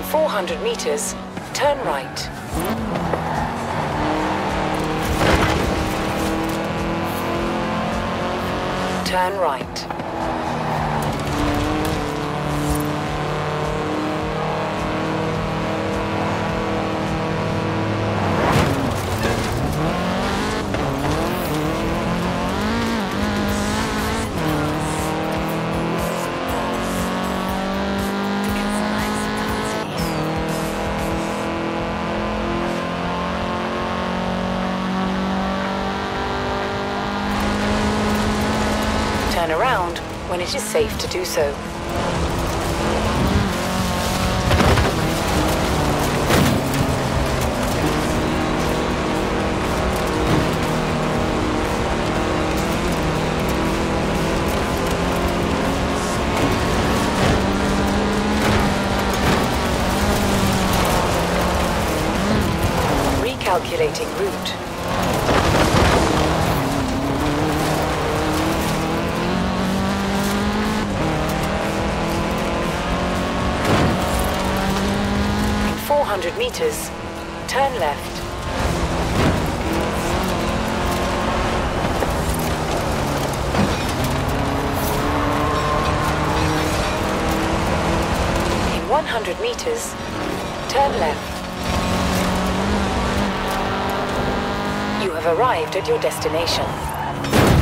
400 meters, turn right. Turn right. Turn around when it is safe to do so. Recalculating route. In 400 meters, turn left. In 100 meters, turn left. You have arrived at your destination.